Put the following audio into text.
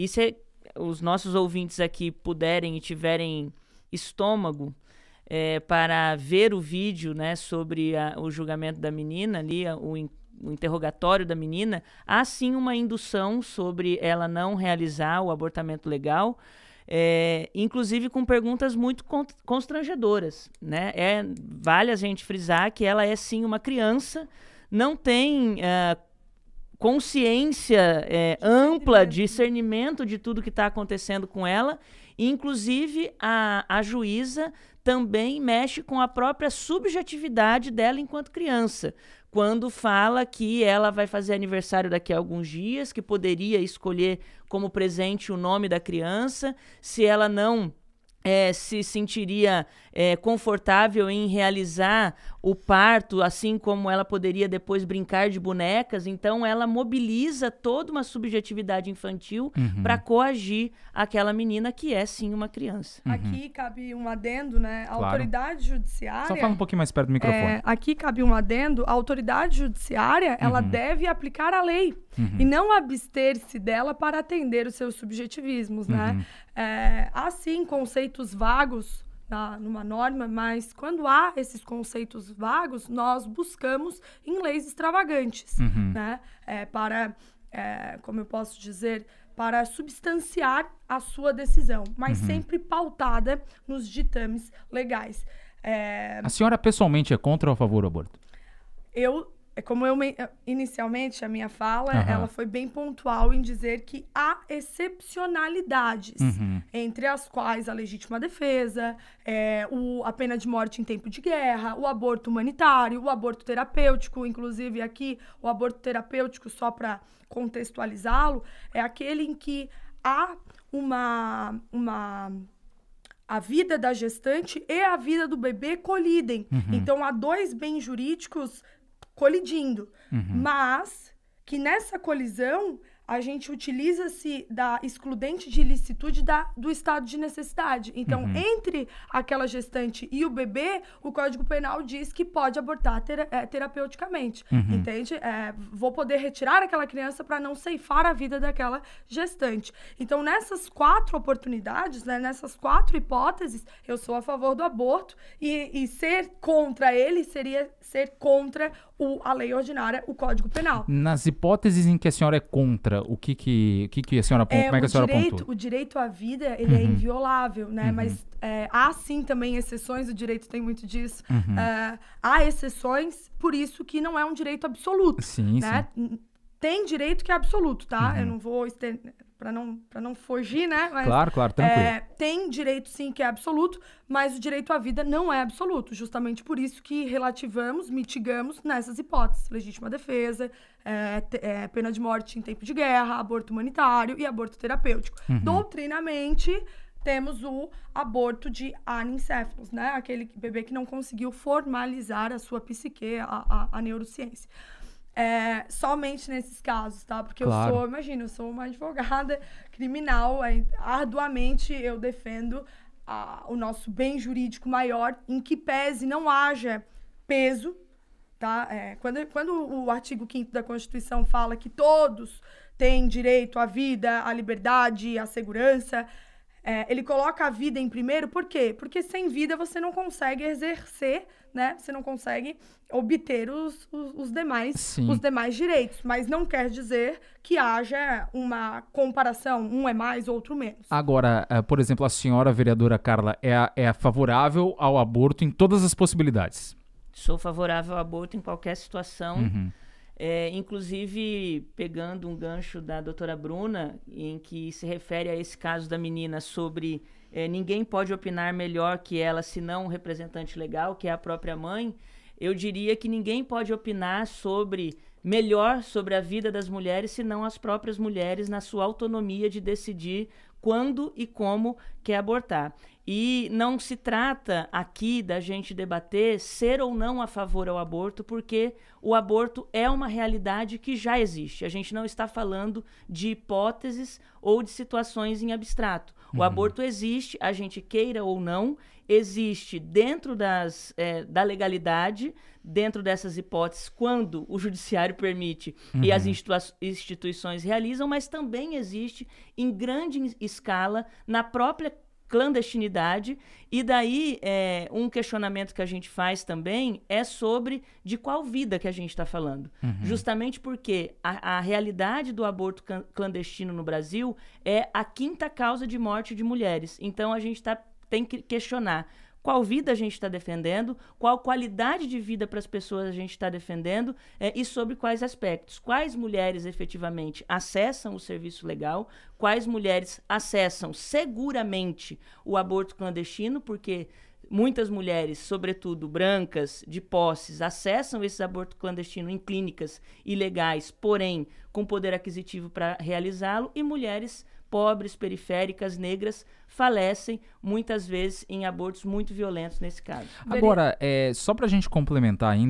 E se os nossos ouvintes aqui puderem e tiverem estômago é, para ver o vídeo né, sobre a, o julgamento da menina ali, a, o, o interrogatório da menina, há sim uma indução sobre ela não realizar o abortamento legal. É, inclusive com perguntas muito constrangedoras, né? É, vale a gente frisar que ela é sim uma criança, não tem uh, consciência é, ampla, discernimento de tudo que está acontecendo com ela. Inclusive, a, a juíza também mexe com a própria subjetividade dela enquanto criança. Quando fala que ela vai fazer aniversário daqui a alguns dias, que poderia escolher como presente o nome da criança, se ela não é, se sentiria é, confortável em realizar o parto, assim como ela poderia depois brincar de bonecas. Então, ela mobiliza toda uma subjetividade infantil uhum. para coagir aquela menina que é sim uma criança. Uhum. Aqui cabe um adendo, né? A claro. autoridade judiciária. Só fala um pouquinho mais perto do microfone. É, aqui cabe um adendo. A autoridade judiciária ela uhum. deve aplicar a lei uhum. e não abster-se dela para atender os seus subjetivismos, né? É, há sim conceitos vagos na, numa norma, mas quando há esses conceitos vagos, nós buscamos em leis extravagantes, uhum. né? É, para, é, como eu posso dizer, para substanciar a sua decisão, mas uhum. sempre pautada nos ditames legais. É... A senhora pessoalmente é contra ou a favor do aborto? Eu é como eu inicialmente a minha fala, uhum. ela foi bem pontual em dizer que há excepcionalidades, uhum. entre as quais a legítima defesa, é, o, a pena de morte em tempo de guerra, o aborto humanitário, o aborto terapêutico, inclusive aqui o aborto terapêutico só para contextualizá-lo, é aquele em que há uma uma a vida da gestante e a vida do bebê colidem. Uhum. Então há dois bens jurídicos colidindo. Uhum. Mas que nessa colisão a gente utiliza-se da excludente de ilicitude da, do estado de necessidade. Então, uhum. entre aquela gestante e o bebê, o Código Penal diz que pode abortar ter, é, terapeuticamente. Uhum. Entende? É, vou poder retirar aquela criança para não ceifar a vida daquela gestante. Então, nessas quatro oportunidades, né, nessas quatro hipóteses, eu sou a favor do aborto e, e ser contra ele seria ser contra o, a lei ordinária, o Código Penal. Nas hipóteses em que a senhora é contra, o que que, o que, que a senhora é, como é que a senhora direito? O direito à vida, ele é uhum. é inviolável, né? Uhum. Mas é, há sim também exceções, o direito tem muito disso. Uhum. É, há exceções, por isso que não é um direito absoluto. Sim, né? sim. Tem direito que é absoluto, tá? Eu uhum. não vou para não, para não fugir, né? Mas, claro, claro, tranquilo. É, tem direito sim que é absoluto, mas o direito à vida não é absoluto. Justamente por isso que relativamos, mitigamos nessas hipóteses. Legítima defesa, é, é, pena de morte em tempo de guerra, aborto humanitário e aborto terapêutico. Uhum. Doutrinamente, temos o aborto de anencéfalos, né? Aquele bebê que não conseguiu formalizar a sua psique, a, a, a neurociência. É, somente nesses casos, tá? Porque claro. eu sou, imagina, eu sou uma advogada criminal, é, arduamente eu defendo a, o nosso bem jurídico maior, em que pese não haja peso, tá? É, quando, quando o artigo 5 da Constituição fala que todos têm direito à vida, à liberdade, à segurança, é, ele coloca a vida em primeiro, por quê? Porque sem vida você não consegue exercer, né? Você não consegue obter os, os, os demais, os demais direitos. Mas não quer dizer que haja uma comparação, um é mais, outro menos. Agora, uh, por exemplo, a senhora vereadora Carla é, é favorável ao aborto em todas as possibilidades? Sou favorável ao aborto em qualquer situação. Uhum. É, inclusive, pegando um gancho da doutora Bruna, em que se refere a esse caso da menina sobre é, ninguém pode opinar melhor que ela, senão um representante legal, que é a própria mãe, eu diria que ninguém pode opinar sobre melhor sobre a vida das mulheres, senão as próprias mulheres na sua autonomia de decidir quando e como quer abortar. E não se trata aqui da gente debater ser ou não a favor ao aborto, porque o aborto é uma realidade que já existe. A gente não está falando de hipóteses ou de situações em abstrato. O uhum. aborto existe, a gente queira ou não, existe dentro das, é, da legalidade, dentro dessas hipóteses, quando o judiciário permite uhum. e as uhum. institu instituições realizam, mas também existe em grande escala na própria clandestinidade. E daí, é, um questionamento que a gente faz também é sobre de qual vida que a gente está falando. Uhum. Justamente porque a, a, realidade do aborto clandestino no Brasil é a quinta causa de morte de mulheres. Então, a gente tá, tem que questionar qual vida a gente está defendendo, qual qualidade de vida para as pessoas a gente está defendendo é, e sobre quais aspectos. Quais mulheres efetivamente acessam o serviço legal, quais mulheres acessam seguramente o aborto clandestino, porque muitas mulheres, sobretudo brancas, de posses, acessam esse aborto clandestino em clínicas ilegais, porém com poder aquisitivo para realizá-lo, e mulheres pobres, periféricas, negras, falecem muitas vezes em abortos muito violentos nesse caso. Agora, é, só para a gente complementar ainda,